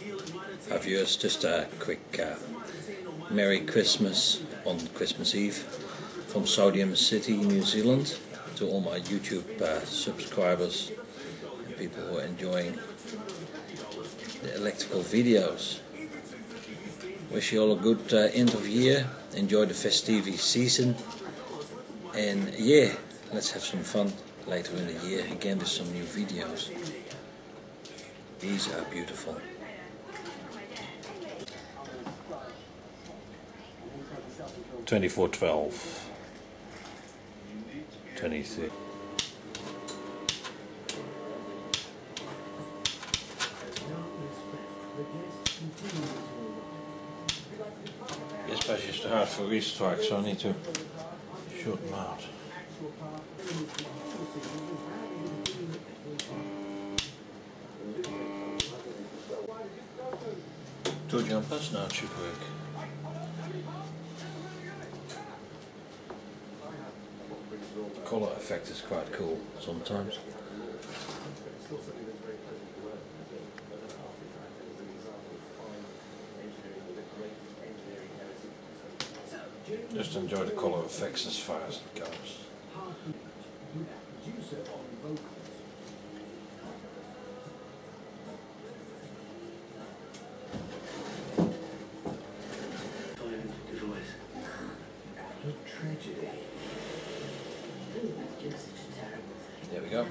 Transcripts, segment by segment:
Hi viewers, just a quick uh, Merry Christmas on Christmas Eve from Sodium City, New Zealand to all my YouTube uh, subscribers and people who are enjoying the electrical videos. Wish you all a good uh, end of year, enjoy the festive season and yeah, let's have some fun later in the year again with some new videos. These are beautiful. Twenty-four twelve. Twenty-six. This patch is too hard for restrike, so I need to short them out. Two jumpers, now should work. Color effect is quite cool sometimes. Just enjoy the color effects as far as it goes. There we go.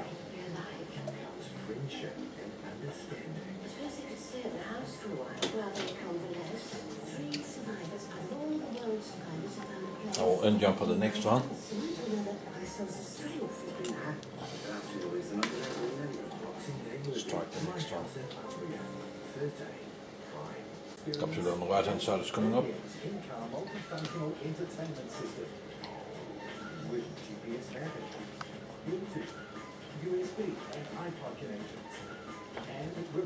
I will unjump on the next one. Strike the next one. Capsule on the right hand side is coming up with GPS Bluetooth, USB, and iPod connections.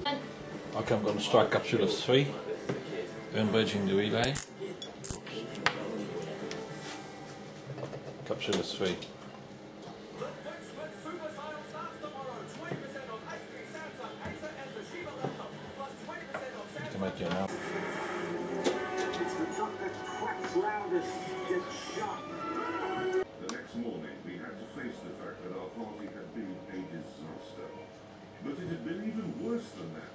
And okay, I'm going to start capsule 3, unbridging the relay. Capsule 3. make your know. It's the truck that cracks loudest gets shot. than that.